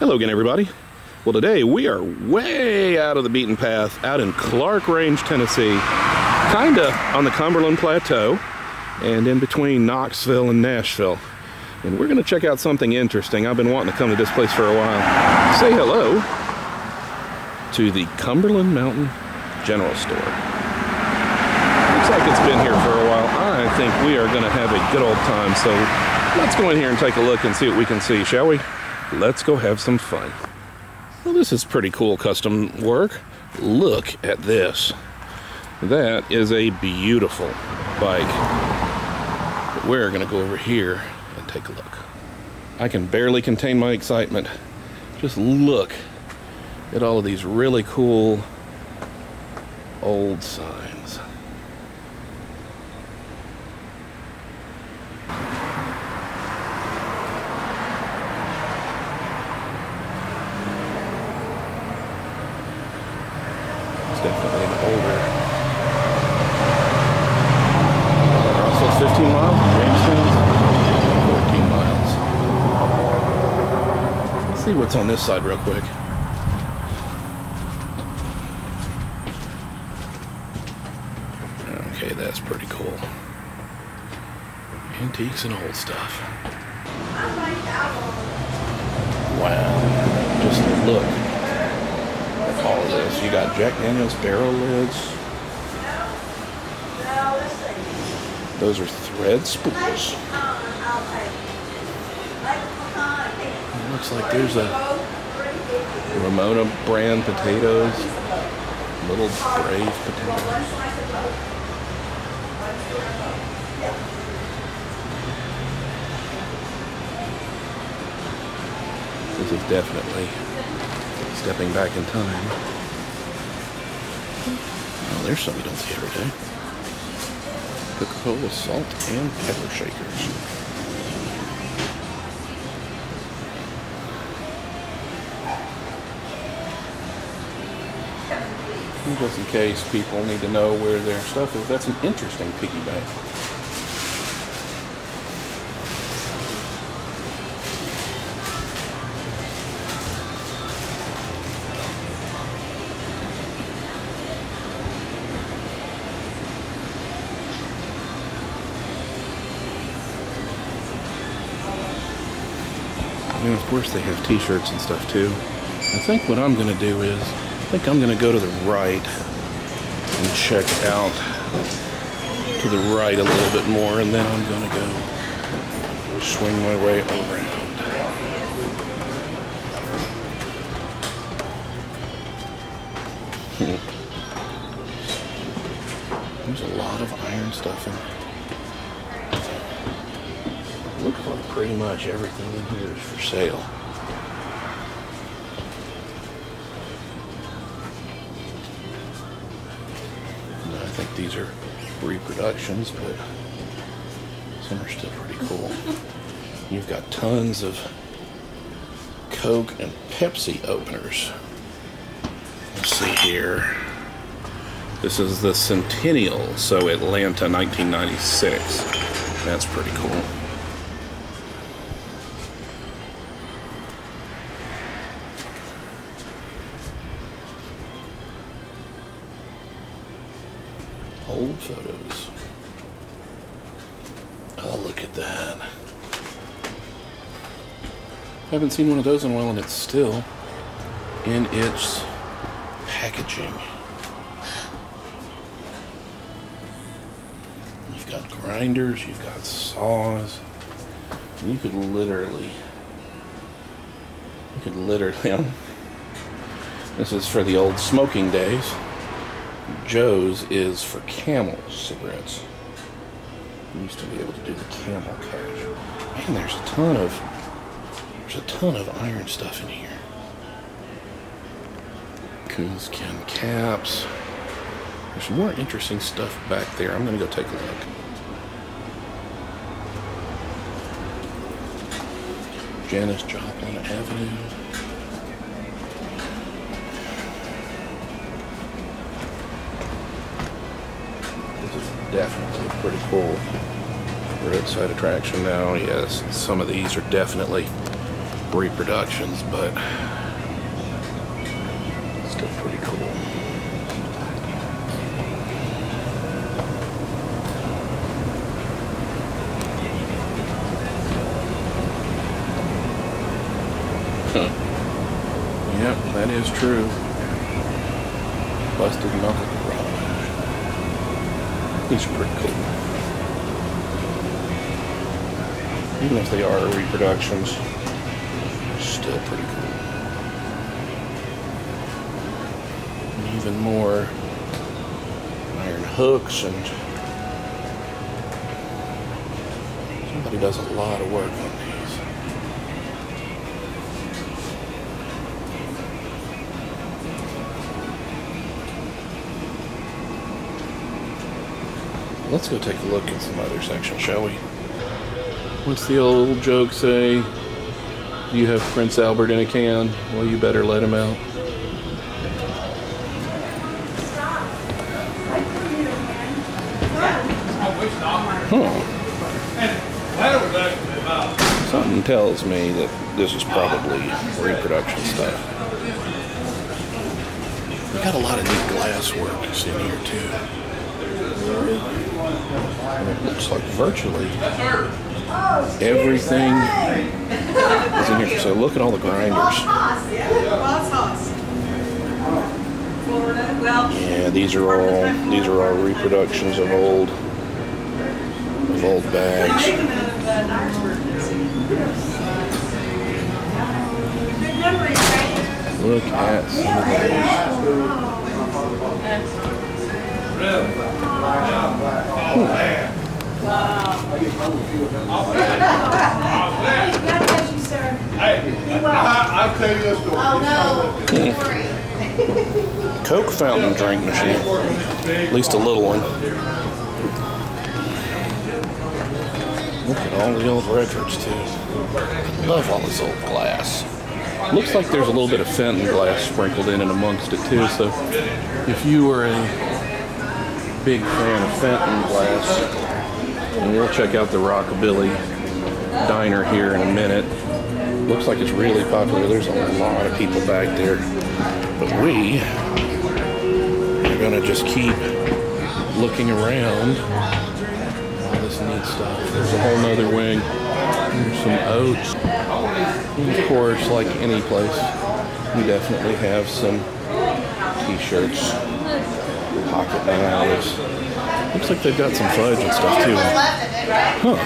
Hello again, everybody. Well, today we are way out of the beaten path out in Clarkrange, Tennessee, kind of on the Cumberland Plateau and in between Knoxville and Nashville. And we're going to check out something interesting. I've been wanting to come to this place for a while. Say hello to the Cumberland Mountain General Store. Looks like it's been here for a while. I think we are going to have a good old time. So let's go in here and take a look and see what we can see, shall we? Let's go have some fun. Well, this is pretty cool custom work. Look at this. That is a beautiful bike. But we're to go over here and take a look. I can barely contain my excitement. Just look at all of these really cool old signs. It's definitely an older. Also 15 miles, Jamestown, 14 miles. Let's see what's on this side real quick. Okay, that's pretty cool. Antiques and old stuff. Wow. Just look at all of this. You got Jack Daniels barrel lids. Those are thread spools. It looks like there's a Ramona brand potatoes. Little brave potatoes. This is definitely stepping back in time. Oh, there's something you don't see every day. Coca-Cola salt and pepper shakers. Just in case people need to know where their stuff is, that's an interesting piggy bank. And of course they have t-shirts and stuff too. I think what I'm gonna do is, I think I'm gonna go to the right and check out to the right a little bit more and then I'm gonna go swing my way around. Hmm. There's a lot of iron stuff in Looks like pretty much everything in here is for sale. And I think these are reproductions, but some are still pretty cool. You've got tons of Coke and Pepsi openers. Let's see here. This is the Centennial, so Atlanta 1996. That's pretty cool. Old photos. Oh, look at that. I Haven't seen one of those in a while, and it's still in its packaging. You've got grinders, you've got saws. You could literally, you could literally, this is for the old smoking days. Joe's is for Camel cigarettes. We used to be able to do the Camel cash. Man, there's a ton of there's a ton of iron stuff in here. Coonskin caps. There's more interesting stuff back there. I'm gonna go take a look. Janis Joplin Avenue. Definitely pretty cool roadside attraction now. Yes, some of these are definitely reproductions, but still pretty cool. Huh. Yep, that is true. Busted knuckle. These are pretty cool. Even if they are reproductions, still pretty cool. And even more iron hooks and somebody does a lot of work on Let's go take a look at some other sections, shall we? What's the old joke say? You have Prince Albert in a can? Well, you better let him out. Something tells me that this is probably reproduction stuff. We got a lot of neat glass work in here too. It looks like virtually everything is in here. So look at all the grinders. Yeah, these are all these are all reproductions of old of old bags. Look at some of those. Coke fountain drink machine. At least a little one. Look at all the old records too. Love all this old glass. Looks like there's a little bit of Fenton glass sprinkled in and amongst it too. So if you were a big fan of Fenton glass, and we'll check out the Rockabilly Diner here in a minute. Looks like it's really popular. There's a lot of people back there. But we are gonna just keep looking around all this neat stuff. There's a whole nother wing. There's some oats. And of course, like any place, we definitely have some t-shirts, pocket knives. Looks like they've got some fudge and stuff too. Huh.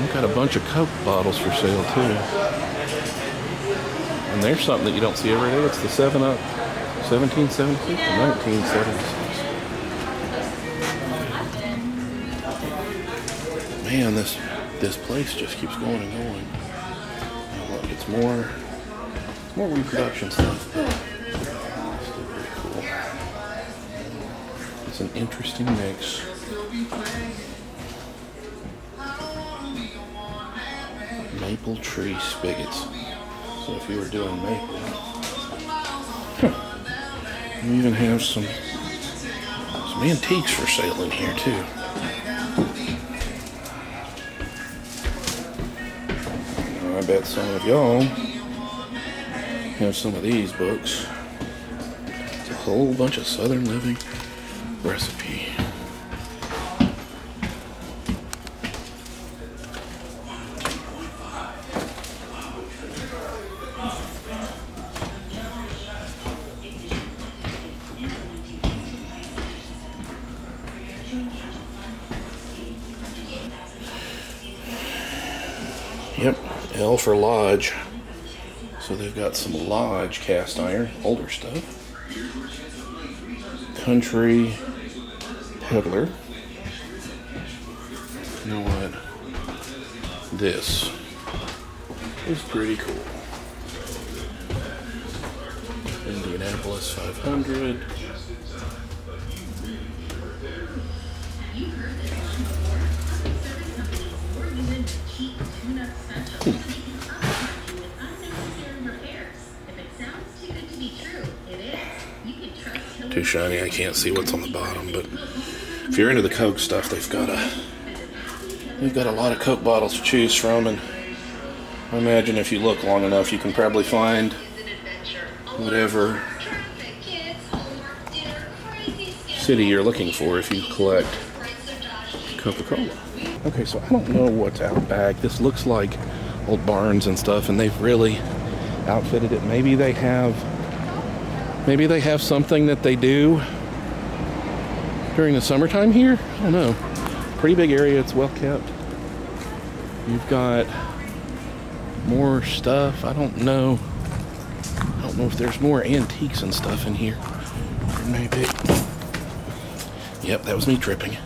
We've got a bunch of Coke bottles for sale too. And there's something that you don't see every day. It's the 7 Up 1776 and 1976. Man, this this place just keeps going and going. Look, it's more it's more reproduction stuff. It's an interesting mix. Maple tree spigots. So if you were doing maple, hmm, we even have some some antiques for sale in here too. I bet some of y'all have some of these books. It's a whole bunch of Southern Living recipe. Yep, L for Lodge. So they've got some Lodge cast iron, older stuff. Country Peddler. You know what? This is pretty cool. Indianapolis 500. Too shiny, I can't see what's on the bottom, but if you're into the Coke stuff, they've got a they've got a lot of Coke bottles to choose from and I imagine if you look long enough, you can probably find whatever city you're looking for if you collect Coca-Cola. Okay, so I don't know what's out back. This looks like old barns and stuff, and they've really outfitted it. Maybe they have, maybe they have something that they do during the summertime here. I don't know. Pretty big area. It's well kept. You've got more stuff. I don't know. I don't know if there's more antiques and stuff in here. Maybe. Yep, that was me tripping.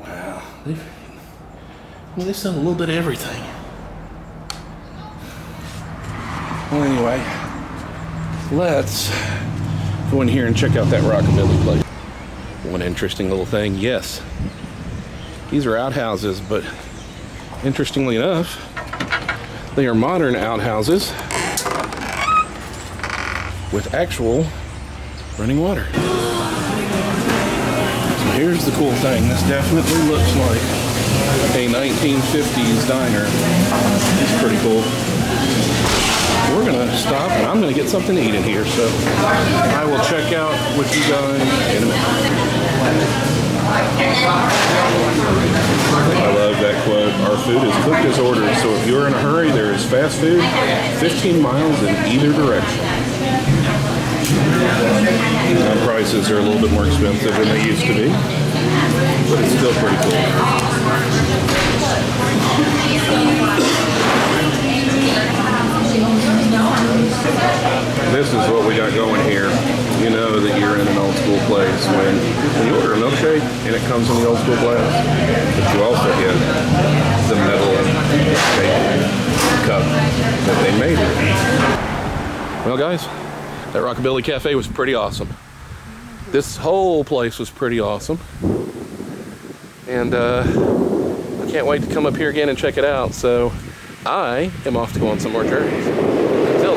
Wow. They, well, they sell a little bit of everything. Well, anyway, let's go in here and check out that rockabilly place. One interesting little thing, yes, these are outhouses, but interestingly enough, they are modern outhouses with actual running water. So here's the cool thing. This definitely looks like a 1950s diner. It's pretty cool. We're gonna stop and I'm gonna get something to eat in here. So I will check out with you guys in a minute. I love that quote. Our food is cooked as ordered, so if you're in a hurry, there is fast food 15 miles in either direction. Now, prices are a little bit more expensive than they used to be, but it's still pretty cool. This is what we got going here. You know that you're in an old school place when, when you order a milkshake and it comes in the old school glass, but you also get the metal cup that they made it. Well, guys, that Rockabilly Cafe was pretty awesome. This whole place was pretty awesome. And uh, I can't wait to come up here again and check it out. So I am off to go on some more journeys.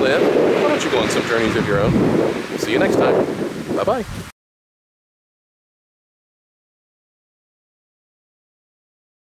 Why don't you go on some journeys of your own? See you next time. Bye-bye.